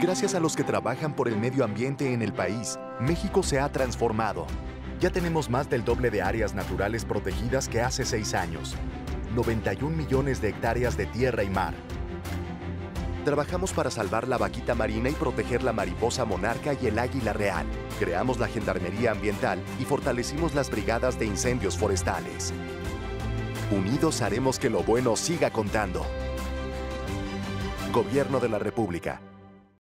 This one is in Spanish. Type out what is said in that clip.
Gracias a los que trabajan por el medio ambiente en el país, México se ha transformado. Ya tenemos más del doble de áreas naturales protegidas que hace seis años. 91 millones de hectáreas de tierra y mar. Trabajamos para salvar la vaquita marina y proteger la mariposa monarca y el águila real. Creamos la Gendarmería Ambiental y fortalecimos las brigadas de incendios forestales. Unidos haremos que lo bueno siga contando. Gobierno de la República.